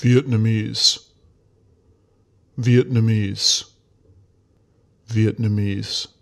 Vietnamese, Vietnamese, Vietnamese.